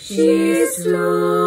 She's slow.